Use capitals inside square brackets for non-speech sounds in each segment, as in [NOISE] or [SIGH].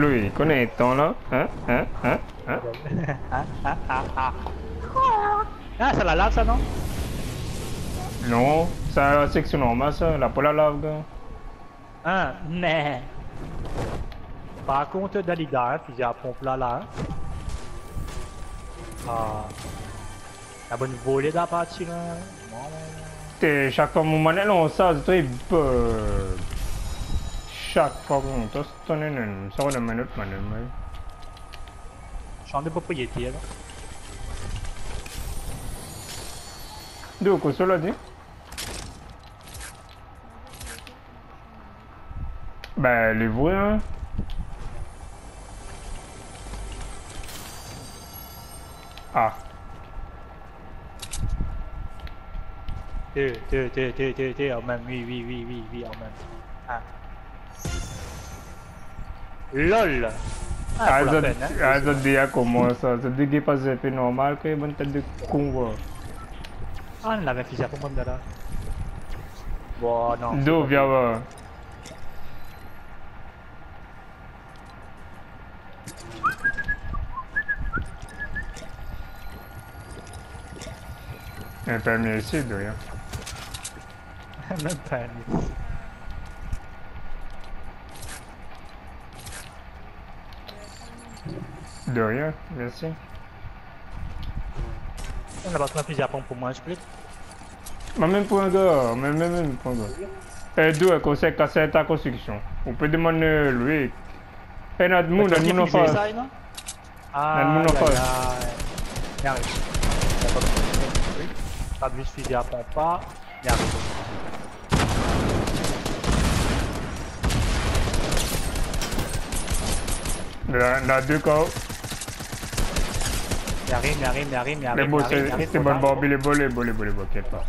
Louis, connectons là. Hein, hein, hein, hein. ah, ah, ah, ah. Ah, c'est la lave ça, non Non, c'est la section normale ça, la pas la lave, gars. Ah, mais. Par contre, Dalida, hein, fusil à pompe là, là. hein. Ah. La bonne volée dans la partie là. T'es chaque fois mon manel on ça, c'est. Chaque fois qu'on tosse ton enen, ça va de minute propriété que cela dit? Ben, les vrais, hein. Ah. Deux, deux, deux, deux, deux, deux, en même, oui, oui, oui, oui, oui, en même. Ah. LOL Ah, Zodea commence, Zodea pas ZP normal, que bonne tête de con. Ah, on l'avait fait pour moi, là. Bon, non. D'où viens voir. Un permis ici, d'où Même pas [LAUGHS] De rien, merci. On a fusil à pompe pour moi, je peux. Même pour un gars, même, même, même pour un gars. Et d'où est conseil casser ta construction? On peut demander lui. Et notre monde, notre monde en face. Ah, monde en face. pas de de fusil à pompe pas. Dans deux il arrive, il arrive, il arrive, c'est bon, Bambi, les bolets, bolets, bolets, bolets, pas.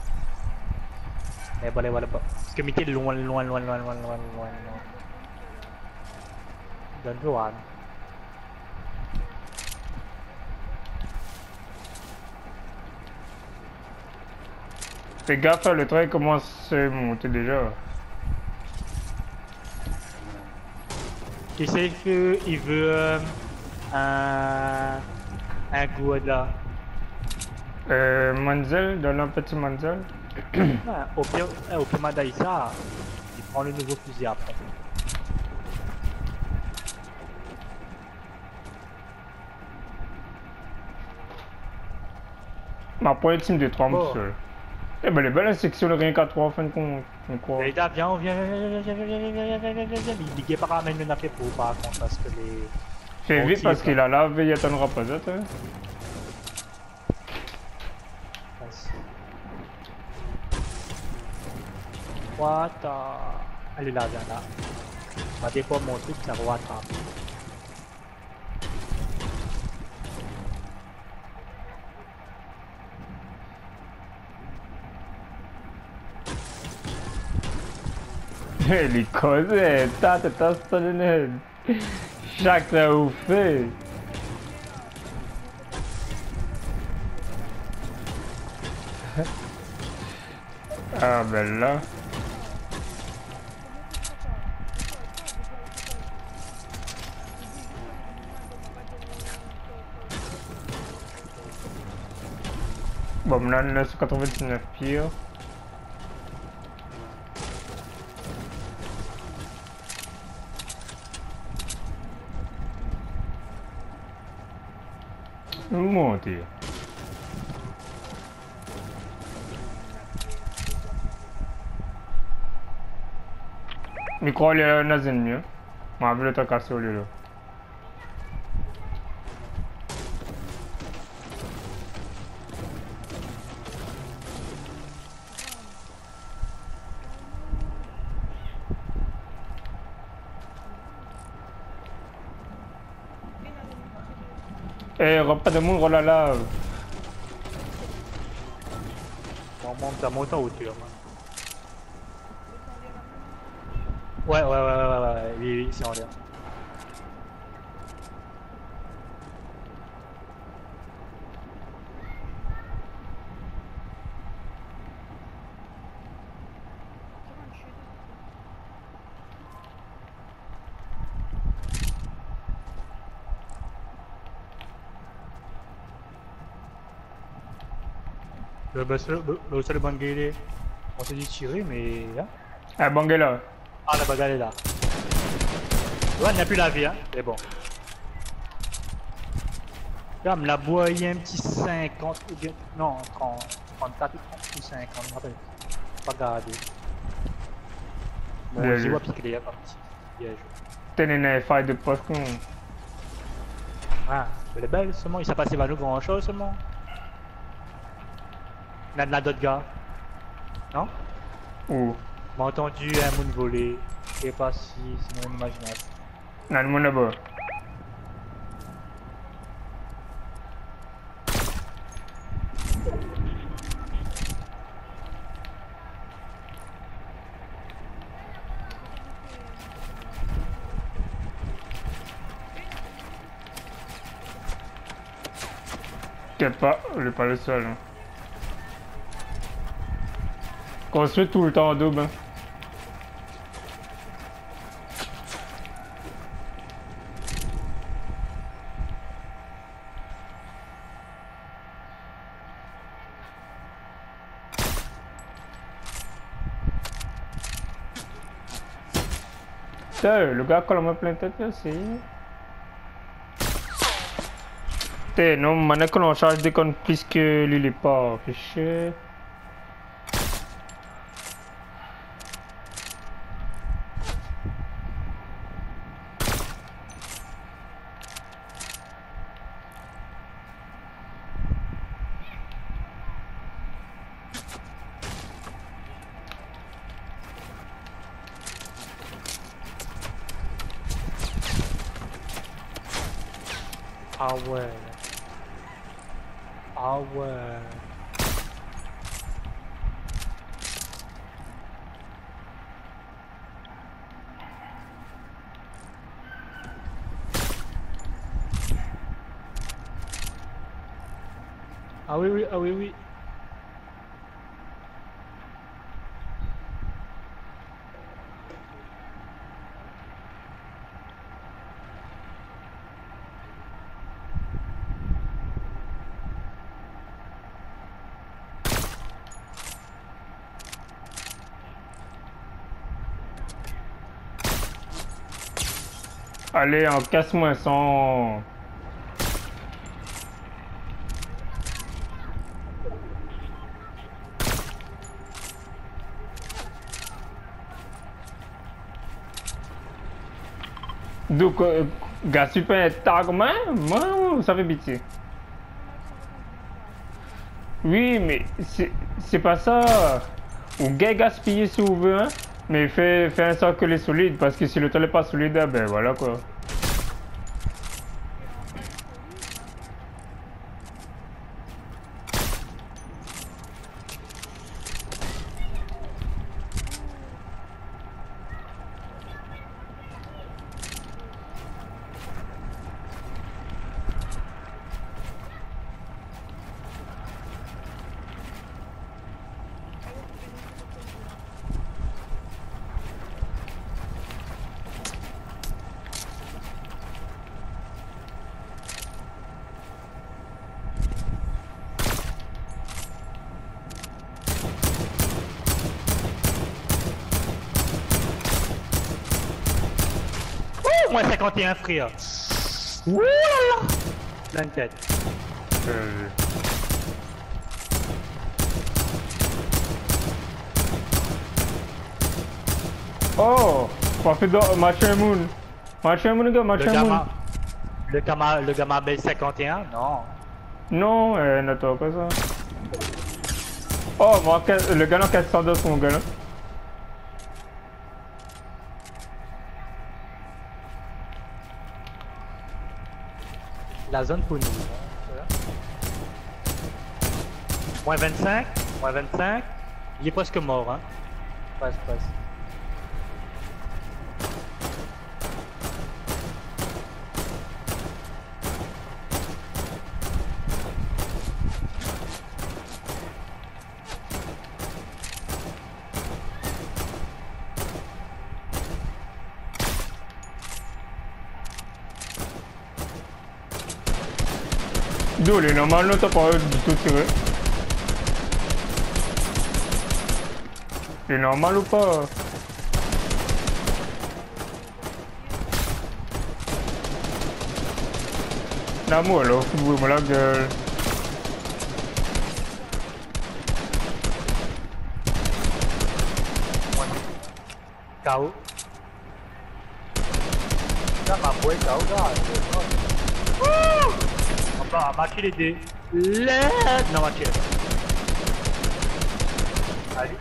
Eh, les bolets, bolets, bolets. Parce que Mickey loin, loin, loin, loin, loin, loin, loin, loin. Donne Johan. Fais gaffe, hein, le train commence à monter déjà. Tu sais qu'il veut euh, un un là Euh, Manzel, dans un petit Manzel. Ah, Au pire, eh, au pire, Madaïsa, il prend le nouveau fusil après. Ma première team de 3 Oh. monsieur. Eh ben, les belles sections, le rien qu'à 3 fin de compte. Les gars, viens, viens, viens, viens, viens, viens, viens, viens, viens, viens, viens, viens, viens, il dit pas ramène le nappé pour par contre parce que les. Fais Bon, vite qui parce est c'est vite parce qu'il a la veillette en rapazette. Wata. Allez là, viens là. On va des fois monter puis ça va attendre. Les causes, t'as, t'as, t'as, t'as, chaque ça vous fait. ah ben là. Bon, là, 999 pire. monte. Nicole vou Mavra takası oluyor. Eh, repas de monde, oh là là. On monte, on monte en hauteur. moi. Ouais, ouais, ouais, ouais, ouais, ouais, oui, oui, c'est en l'air. Le bah, c'est le, le, c'est le Bangladesh. On s'est dit tirer, mais. Hein? Ah, Bangala. Ah, la bagarre est là. Ouais, il n'y a plus la vie, hein. C'est bon. Là, me la boyer un petit 50 ou bien. Non, 30, 34 ou 30 ou 50, je me rappelle. Pas garder. Bon, joué. vois piquer là, parti. Bien joué. T'es une faille de poste con. Ah, elle est belle seulement, il s'est passé pas nous grand chose seulement. Il y a d'autres gars. Non? Ou. M'a entendu un monde voler. Je sais pas si c'est mon imagination. Nan mon là-bas. T'inquiète pas, je pas le seul. Hein. Construit tout le temps en double. Hein. Putain, le gars colle ma plein tête aussi. Putain, non, maintenant qu'on charge des comptes plus que lui, il est pas fiché. Ah ouais. Ah ouais. Ah oui, Allez, en casse-moi son. Donc, euh, gars super comment Moi, ça fait pitié. Oui, mais c'est c'est pas ça. Ou gars gaspiller si vous voulez, hein. Mais fais, fais un les solides, parce que si le toit n'est pas solide, ah ben voilà quoi. 51 frère. Ouh là là. Plein de tête. Euh, Oh Parfait de machin moon. Machin moon gars, machin moon. gamma. Le gamma, le gamma belle 51 Non. Non, euh, n'attends pas ça. Oh, moi, le gars en 402 mon gars La zone pour nous. Voilà. Moins 25. Moins 25. Il est presque mort, hein? Normal, non, t'as pas du tout tiré. C'est normal ou pas? L'amour alors, foutez-moi la gueule. KO. Là, ma KO, là. Va marquer les dés. Let's... Non, marquer. Allez.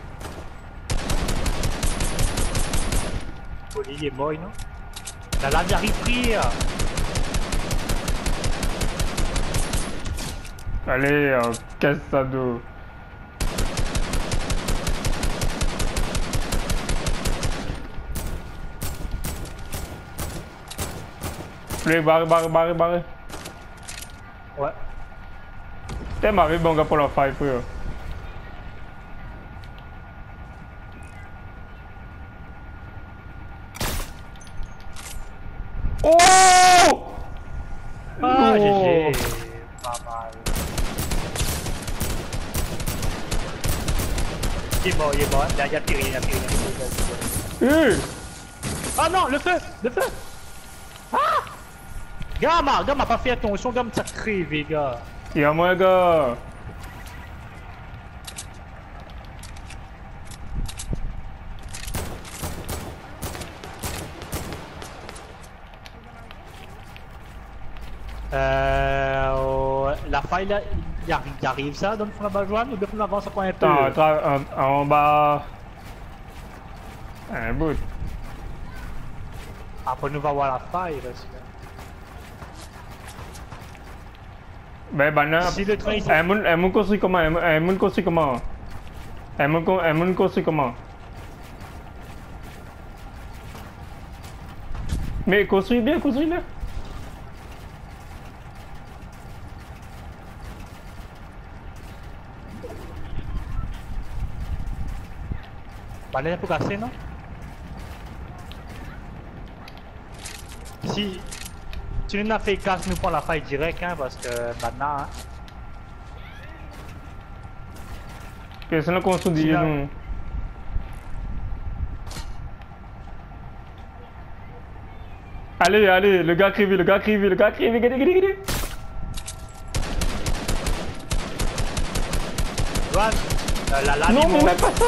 Oli est mort, non? La lave arrive frire. Allez, euh, casse ça d'eau. Allez, barre, barre, barre, barre. Ouais. T'es marré, bon gars, pour la fight, frère. Oh Ah, Oh. GG. Pas mal. Il est mort, il est mort. Il a, il a tiré, il a tiré. il a tiré. Ah non, le feu Le feu Gamma, Gamma pas fait attention, Gamma ça crève, les gars. Y'a moi, gars. Euh, la faille là, il arrive, il arrive ça dans le fond là-bas, Joanne, ou bien on avance encore un peu? Attends, attends, en, bas. Un bout. Après, nous va voir la faille, parce Ben, ben. Si le train, Un un construit comment? Un un moun construit comment? Un un moun construit comment? Mais construis bien, construis bien. Là, pour casser, non Si... Si nous avons fait casse, nous prenons la faille direct, hein, parce que maintenant... hein, dit, Sinon- nous. Allez, allez, le gars crivé, le gars crivé, le gars crivé, euh, la lave Non, il mais pas ça.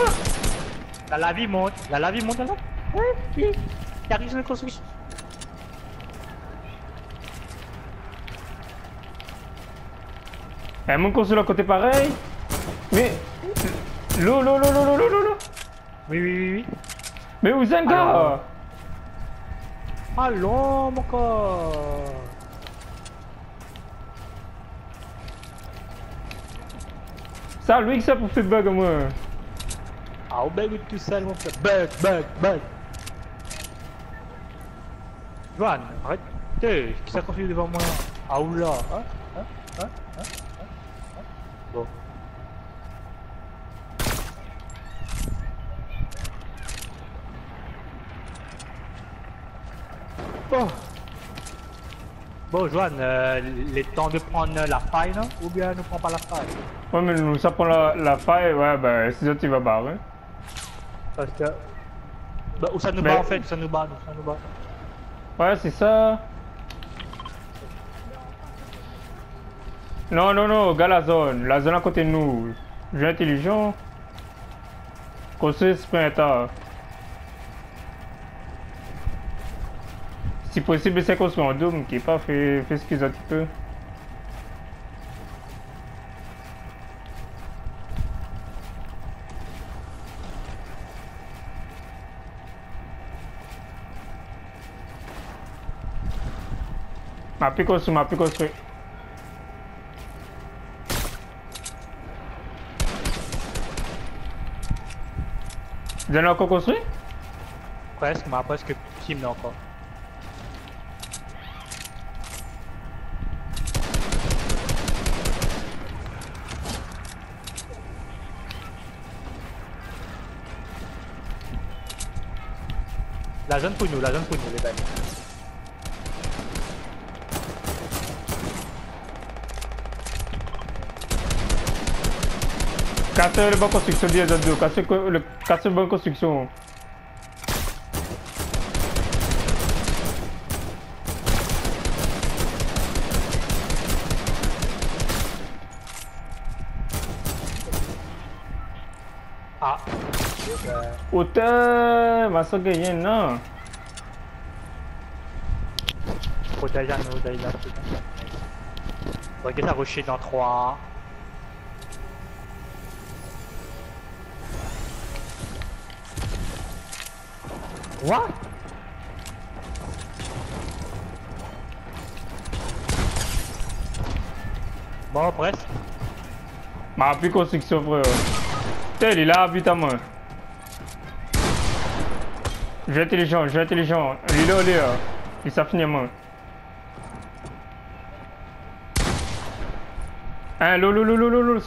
la lave monte, la lave monte là Ouais, oui, il arrive sur la construction. Un moun construit à côté pareil. Mais. L'eau, l'eau, l'eau, l'eau, l'eau, l'eau, l'eau. Oui, oui, oui, oui. Mais où gars Alors. Allons, mon corps Ça, lui, que ça pour faire bug, moi. Ah, au bug tout seul, mon frère. Bug, bug, bug. Joanne, arrête. T'es, qui s'est construit devant moi? Ah, oula. Hein Hein? Hein? Hein? Bon. Bon. Bon, Joanne, euh, les temps de prendre la faille, non? Ou bien ne prend pas la faille? Ouais, mais nous, ça prend la, la faille, ouais, ben, c'est ça, tu vas barrer. Parce que. Bah, où ça nous Mais- bat en fait? Ça nous bat ça nous bat Ouais, c'est ça. Non, non, non, gars, la zone. La zone à côté de nous. Jeu intelligent. Construire sprinter. Si possible, c'est construire en double, qui est pas fait, fait ce qu'ils ont un petit peu. M'a pu construire, m'a pu construire. Vous avez encore construit? Presque, mais presque team là encore. La zone pour nous, la zone pour nous, les belles. Banc construction des autres, cassez le cassez banc construction. Ah. Putain, masa gagné non. protège à nous, d'ailleurs. Ok, ça rusher dans 3. What? Bon, presque. Ma appui construction frère. Putain, il est là, putain moi. Je vais intelligent, je vais intelligent. Il est là, il est là. Il s'est fini moi. Hein, lo lo lo lo lo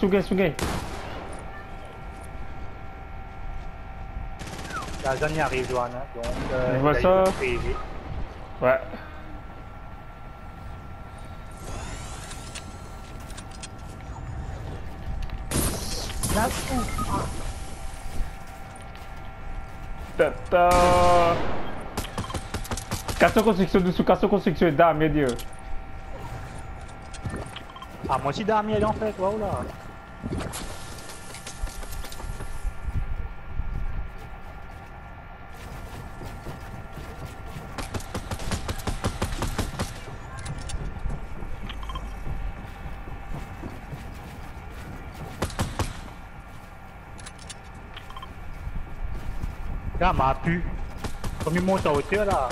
La zone y arrive, Johan. hein, Donc, euh, il a ça. Ouais. Tata. Casse construction dessous, casse construction, dame, mes dieux. Ah, moi aussi, Damiel en fait, waouh là. Là, m'a pu. Comme il monte en hauteur là.